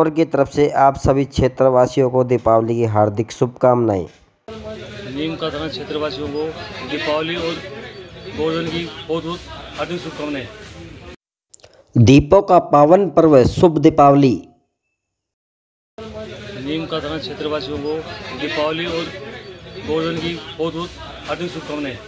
और की तरफ़ से आप सभी क्षेत्रवासियों को दीपावली की हार्दिक शुभकामनाएँ। नीम का थाना क्षेत्रवासियों को दीपावली और गोवर्धन की बहुत बहुत हार्दिक शुभकामनाएँ। दीपों का पावन पर्व शुभ दीपावली। नीम का थाना क्षेत्रवासियों को दीपावली और गोवर्धन की बहुत बहुत हार्दिक शुभकामनाएँ।